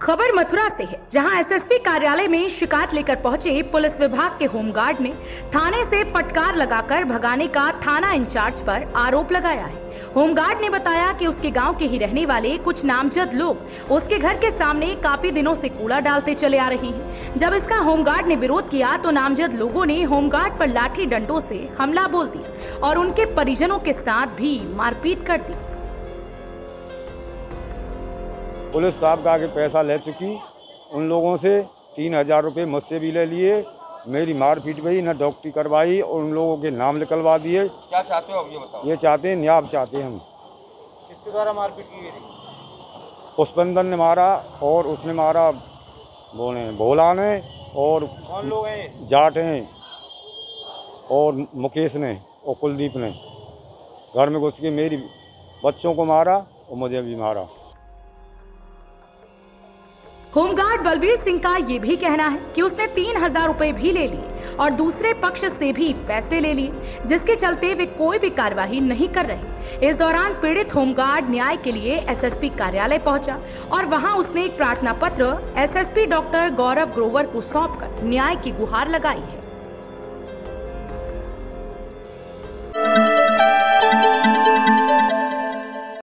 खबर मथुरा से है, जहाँ एसएसपी कार्यालय में शिकायत लेकर पहुँचे पुलिस विभाग के होमगार्ड ने थाने से फटकार लगाकर भगाने का थाना इंचार्ज पर आरोप लगाया है। होमगार्ड ने बताया कि उसके गाँव के ही रहने वाले कुछ नामजद लोग उसके घर के सामने काफ़ी दिनों से कूड़ा डालते चले आ रहे हैं। जब इसका होमगार्ड ने विरोध किया तो नामजद लोगों ने होमगार्ड पर लाठी डंडों से हमला बोल दिया और उनके परिजनों के साथ भी मारपीट कर दी। पुलिस साहब का आगे पैसा ले चुकी। उन लोगों से तीन हज़ार रुपये मुझसे भी ले लिए। मेरी मार पीट गई न डॉक्टरी करवाई और उन लोगों के नाम निकलवा दिए। क्या चाहते हो अब ये बताओ? ये चाहते हैं न्याय चाहते हैं हम। किसके द्वारा मारपीट की गई? पुष्पंदन ने मारा और उसने मारा बोले भोला ने और कौन लोग हैं जाट हैं और मुकेश ने और कुलदीप ने। घर में घुस के मेरी बच्चों को मारा और मुझे भी मारा। होमगार्ड बलवीर सिंह का ये भी कहना है कि उसने तीन हज़ार रूपए भी ले लिए और दूसरे पक्ष से भी पैसे ले लिए, जिसके चलते वे कोई भी कार्यवाही नहीं कर रहे। इस दौरान पीड़ित होमगार्ड न्याय के लिए एसएसपी कार्यालय पहुँचा और वहाँ उसने एक प्रार्थना पत्र एसएसपी डॉक्टर गौरव ग्रोवर को सौंपकर न्याय की गुहार लगाई है।